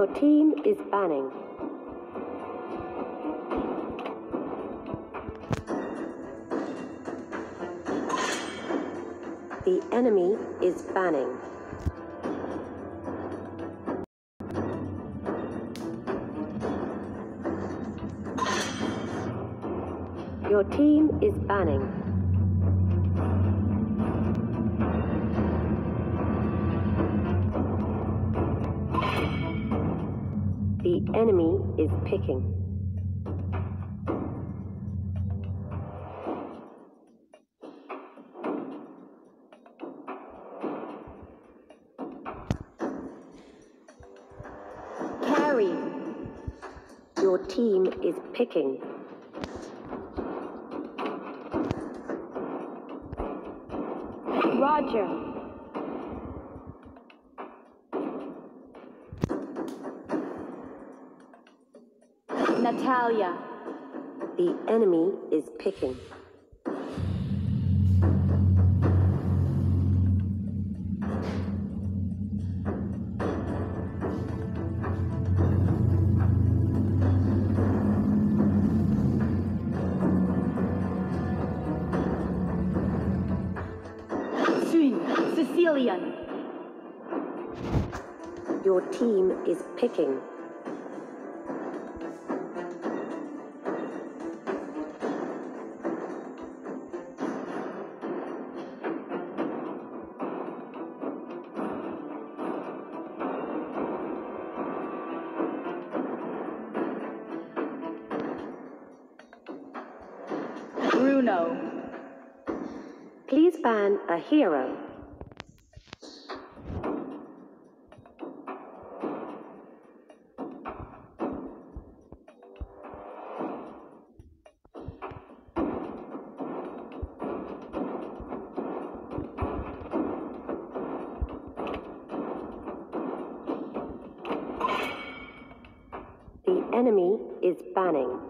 Your team is banning. The enemy is banning. Your team is banning. Enemy is picking. Karrie. Your team is picking. Roger. Natalia. The enemy is picking. Cecilion. Your team is picking. Bruno. Please ban a hero. The enemy is banning.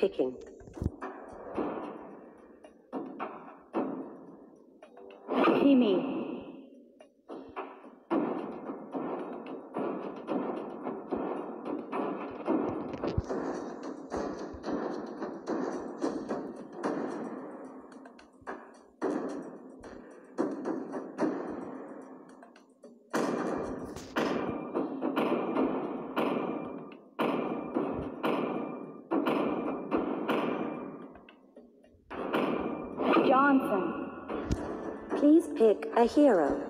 Picking. Hero.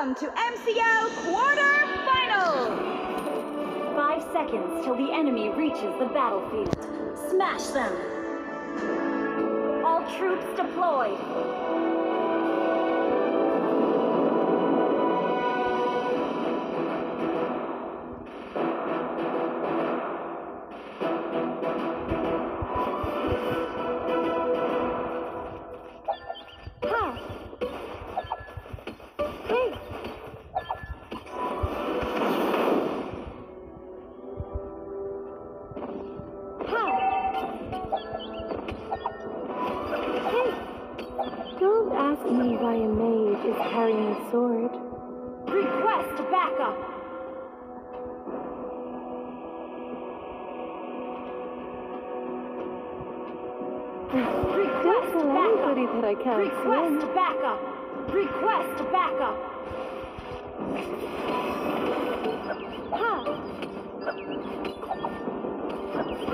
Welcome to MCL quarterfinals! Five seconds till the enemy reaches the battlefield. Smash them! All troops deployed.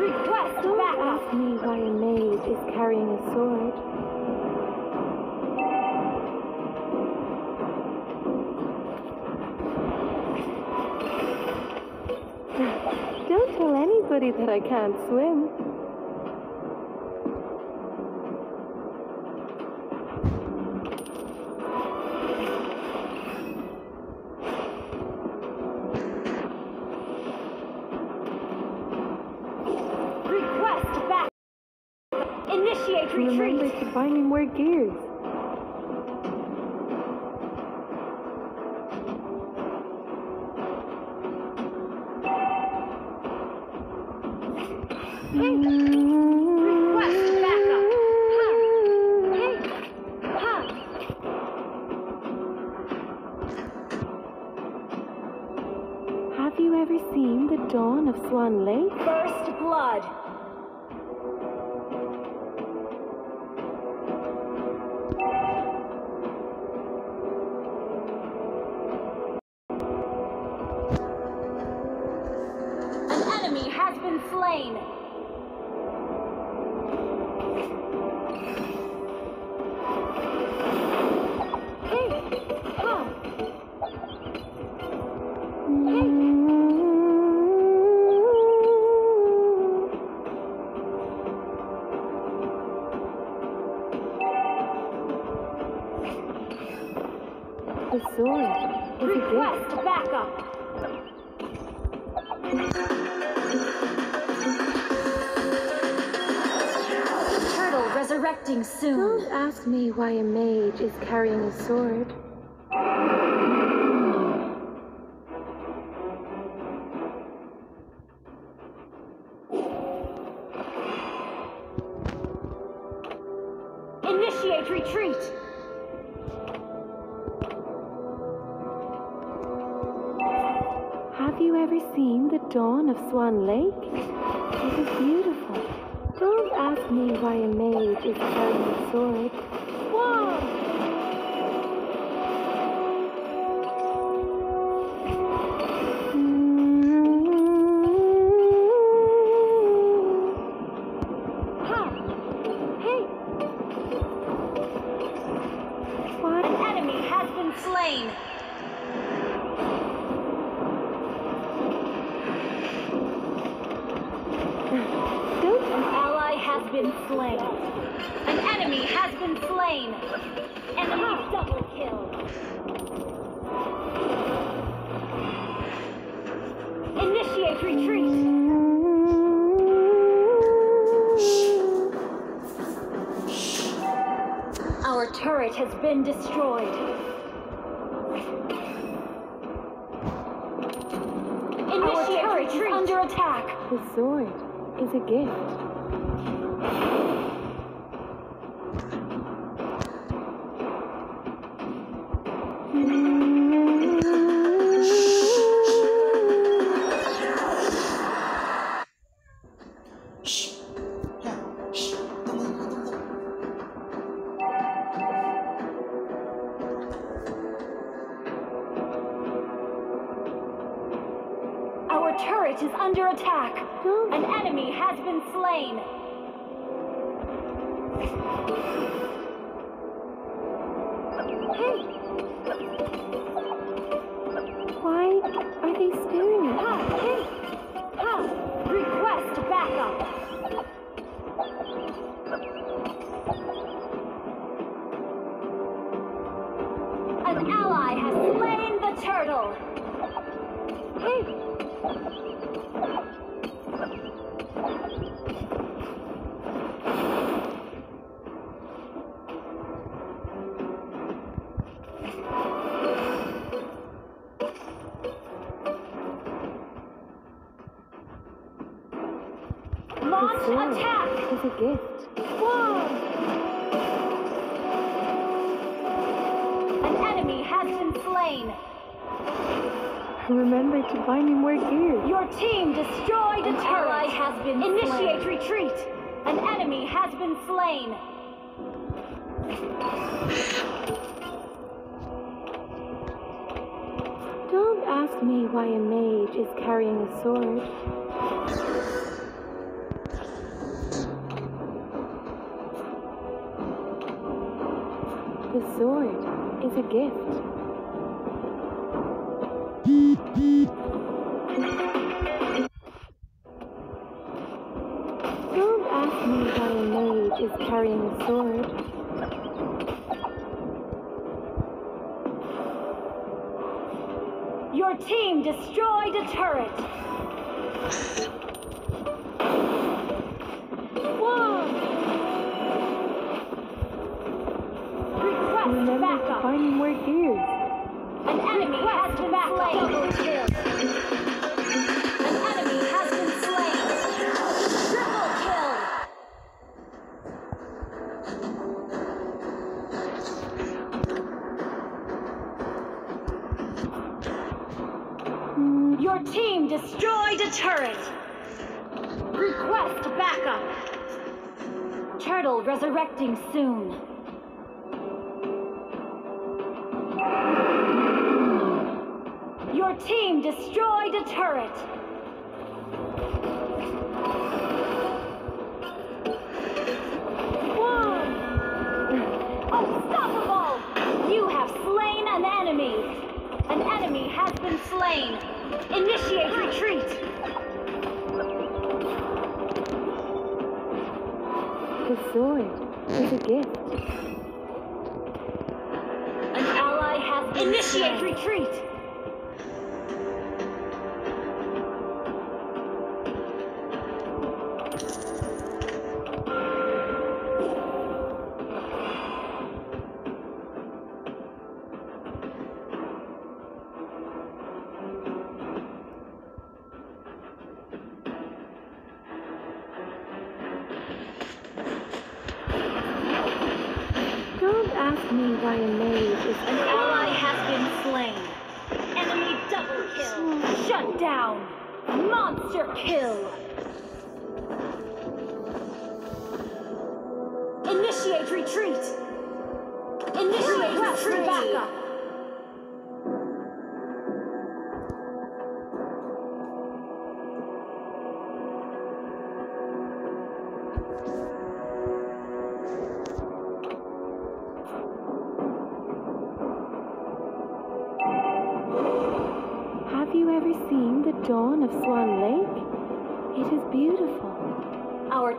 Request Don't backup! ask me why a maid is carrying a sword. Don't tell anybody that I can't swim. Have you ever seen the dawn of Swan Lake? Soon. Don't ask me why a mage is carrying a sword. Initiate retreat! Have you ever seen the dawn of Swan Lake? It is beautiful. Don't ask me why a mage is carrying a sword. Initiate retreat. Our turret has been destroyed. Initiate retreat. under attack. The sword is a gift. Turret is under attack. An enemy has been slain. Hey! Sword attack! is a gift. Whoa! An enemy has been slain. Remember to buy me more gear. Your team destroyed a turret. ally has been Initiate slain. retreat. An enemy has been slain. Don't ask me why a mage is carrying a sword. Gift. Don't ask me why a mage is carrying a sword. Your team destroyed a turret. Your team destroyed a turret. Request backup. Turtle resurrecting soon. Your team destroyed a turret. Unstoppable! You have slain an enemy. An enemy has been slain. Initiate retreat. The sword is a gift. An ally has been Initiate retreat.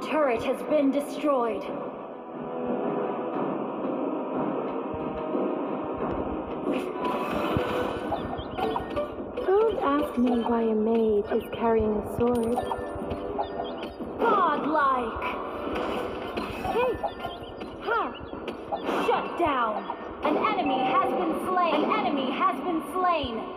Turret has been destroyed. Don't ask me why a mage is carrying a sword. Godlike. Hey. Ha. Shut down. An enemy has been slain. An enemy has been slain.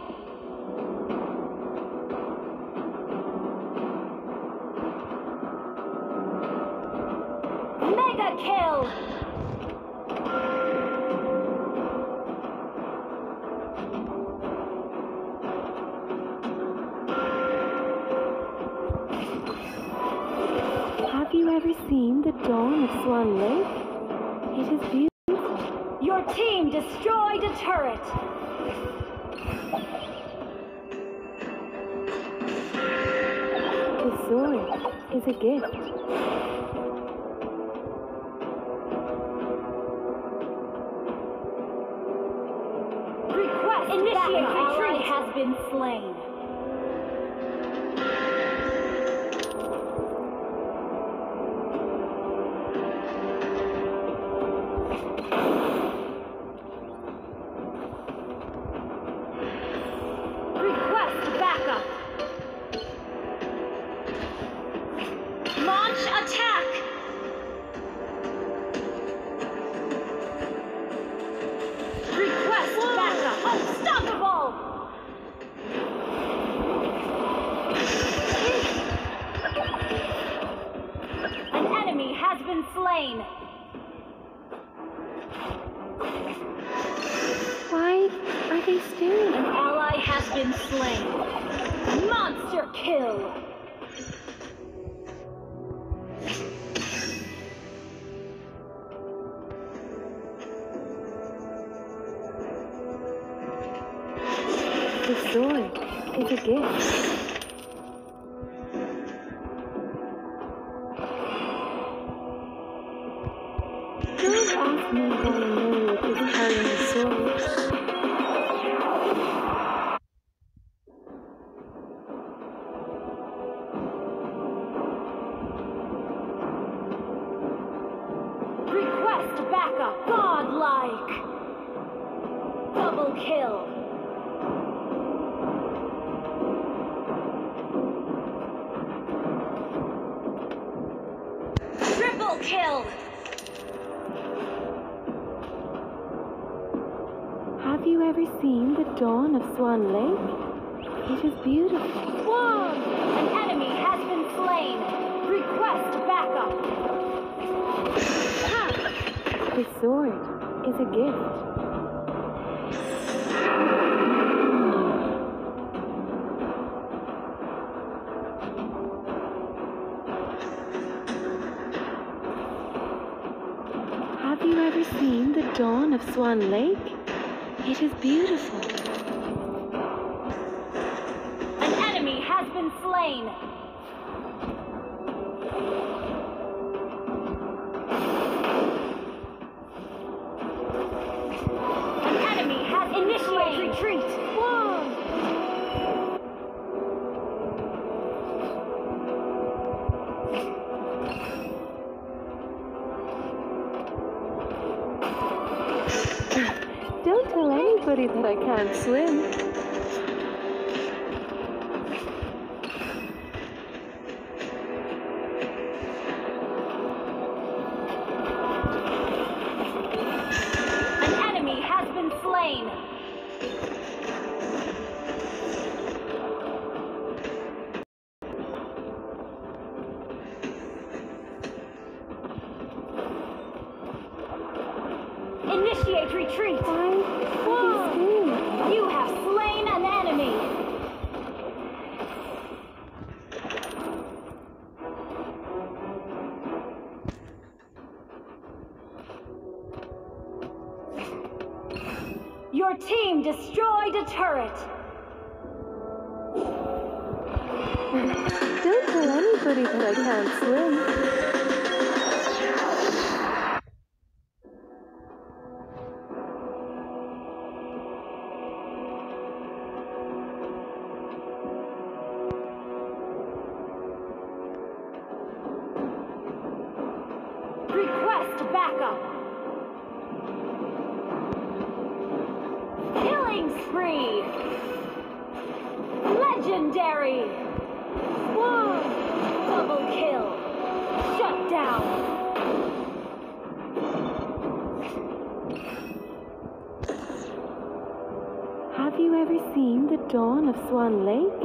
Is a gift. Request initiate retreat has been slain. An ally has been slain. Monster kill. Sword is a gift. Ever seen the dawn of Swan Lake? It is beautiful. Swan. An enemy has been slain. Request backup. Ha! The sword is a gift. Have you ever seen the dawn of Swan Lake? It is beautiful. An enemy has been slain. An enemy has initiated retreat. That I can't swim. An enemy has been slain. Initiate retreat. Of Swan Lake?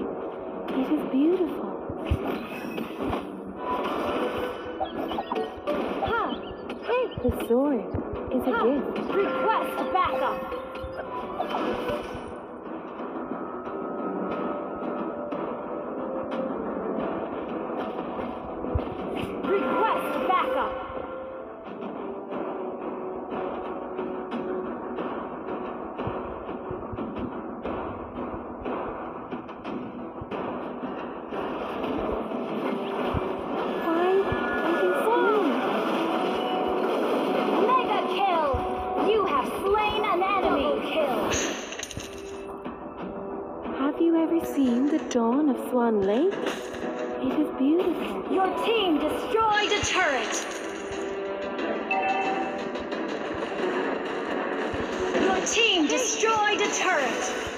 Destroyed a turret.